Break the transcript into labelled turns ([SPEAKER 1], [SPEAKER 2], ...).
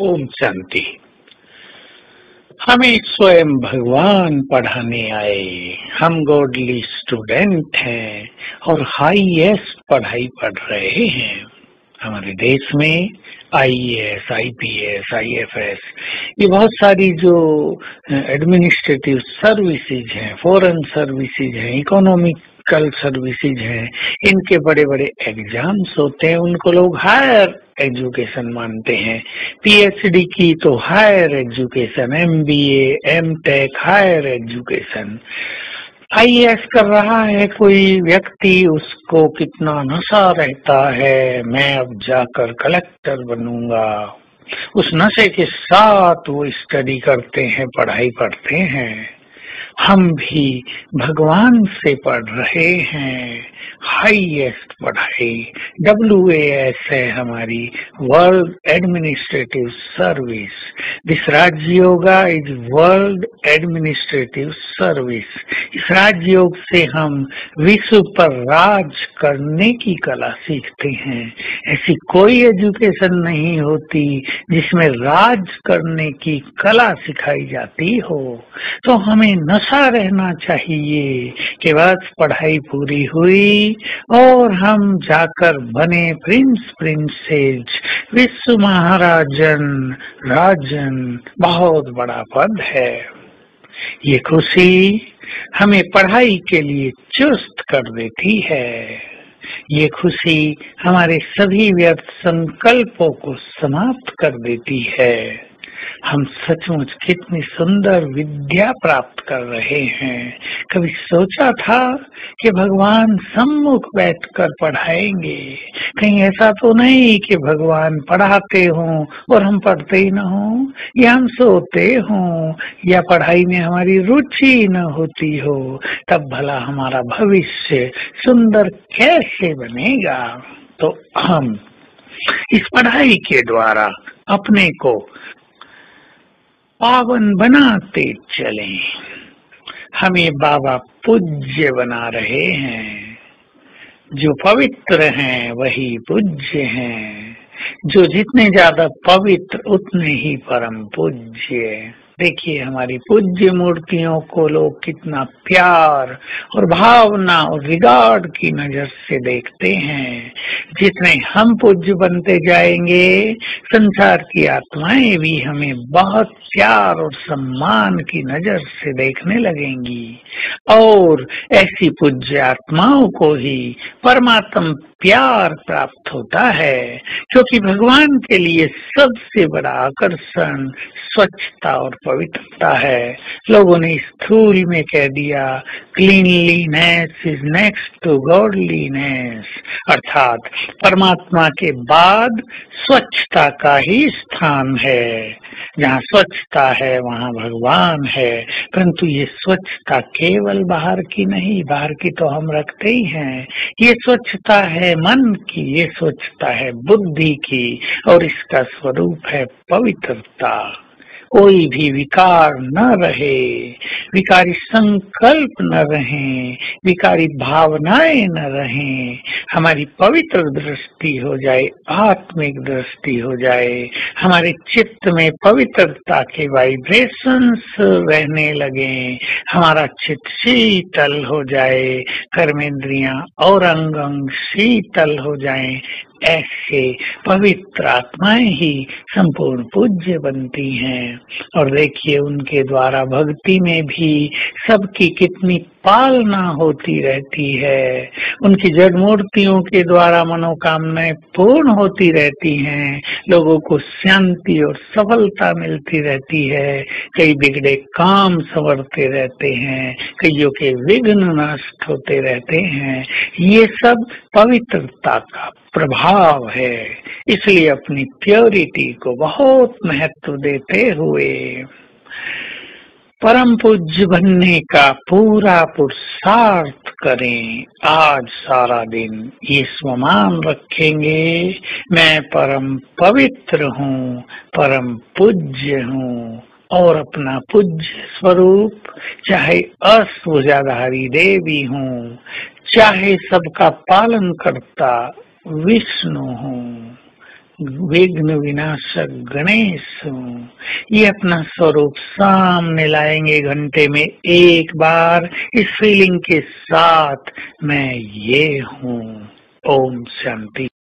[SPEAKER 1] ओम शांति। हमें स्वयं भगवान पढ़ाने आए। हम गॉडली स्टूडेंट हैं और हाईएस्ट पढ़ाई पढ़ रहे हैं। हमारे देश में आईएएस, आईपीएस, आईएफएस ये बहुत सारी जो एडमिनिस्ट्रेटिव सर्विसेज़ हैं फॉरेन सर्विसेज़ हैं इकोनॉमिक मेडिकल सर्विसेज़ हैं इनके बड़े बड़े एग्ज़ाम्स होते हैं उनको लोग हायर एजुकेशन मानते हैं। पीएचडी की तो higher education MBA, MTech higher education IAS कर रहा है कोई व्यक्ति उसको कितना नशा रहता है मैं अब जाकर कलेक्टर बनूँगा। उस नशे के साथ वो स्टडी करते हैं पढ़ाई पढ़ते हैं। हम भी भगवान से पढ़ रहे हैं हाईएस्ट पढ़ाई। डब्ल्यू एस है हमारी world administrative service this Rajyoga is world administrative service इस राजयोग से हम विश्व पर राज करने की कला सीखते हैं। ऐसी कोई एजुकेशन नहीं होती जिसमें राज करने की कला सिखाई जाती हो। तो हमें नशा रहना चाहिए। कि बस पढ़ाई पूरी हुई और हम जाकर बने प्रिंस प्रिंसेज विश्व महाराजन, राजन, बहुत बड़ा पद है। ये खुशी हमें पढ़ाई के लिए चुस्त कर देती है। ये खुशी हमारे सभी व्यर्थ संकल्पों को समाप्त कर देती है। हम सचमुच कितनी सुंदर विद्या प्राप्त कर रहे हैं। कभी सोचा था कि भगवान सम्मुख बैठकर पढ़ाएँगे? कहीं ऐसा तो नहीं कि भगवान पढ़ाते हों और हम पढ़ते ही न हो, या हम सोते हों, या पढ़ाई में हमारी रुचि न होती हो, तब भला हमारा भविष्य सुंदर कैसे बनेगा? तो हम इस पढ़ाई के द्वारा अपने को पावन बनाते चले। हमें बाबा पूज्य बना रहे हैं। जो पवित्र हैं, वही पूज्य हैं। जो जितने ज़्यादा पवित्र, उतने ही परम पूज्य देखिए हमारी पूज्य मूर्तियों को लोग कितना प्यार और भावना और रिगार्ड की नज़र से देखते हैं। जितने हम पूज्य बनते जाएँगे, संसार की आत्माएँ भी हमें बहुत प्यार और सम्मान की नज़र से देखने लगेंगी। और ऐसी पूज्य आत्माओं को ही परमात्म प्यार प्राप्त होता है क्योंकि भगवान के लिए सबसे बड़ा आकर्षण, स्वच्छता और पवित्रता है। लोगों ने स्थूल में कह दिया cleanliness is next to godliness अर्थात, परमात्मा के बाद स्वच्छता का ही स्थान है। जहाँ स्वच्छता है, वहाँ भगवान है। परंतु ये स्वच्छता केवल बाहर की नहीं, बाहर की तो हम रखते ही हैं। ये स्वच्छता है मन की, ये स्वच्छता है बुद्धि की और इसका स्वरूप है पवित्रता। कोई भी विकार न रहे, विकारी संकल्प न रहे, विकारी भावनाएँ न रहे, हमारी पवित्र दृष्टि हो जाए, आत्मिक दृष्टि हो जाए, हमारे चित्त में पवित्रता के वाइब्रेशंस रहने लगे, हमारा चित्त शीतल हो जाए, कर्मेंद्रिया और अंग अंग शीतल हो जाए ऐसे पवित्र आत्माएँ ही संपूर्ण पूज्य बनती हैं। और देखिए, उनके द्वारा भक्ति में भी सबकी कितनी पालना होती रहती है। उनकी जड़ मूर्तियों के द्वारा मनोकामनाएँ पूर्ण होती रहती हैं। लोगों को शांति और सफलता मिलती रहती है। कई बिगड़े काम संवरते रहते हैं। कईयों के विघ्न नष्ट होते रहते हैं। ये सब पवित्रता का प्रभाव है, इसलिए अपनी प्योरिटी को बहुत महत्व देते हुए, परम पूज्य बनने का पूरा पुरुषार्थ करें। आज सारा दिन ये स्वमान रखेंगे। मैं परम पवित्र हूँ, परम पूज्य हूँ, और अपना पूज्य स्वरूप, चाहे अस्वजाधारी देवी हूँ, चाहे सबका पालन करता विष्णु हूँ, विघ्न विनाशक गणेश हूँ। ये अपना स्वरूप सामने लाएँगे घंटे में एक बार। इस फीलिंग के साथ मैं ये हूँ। ओम शांति।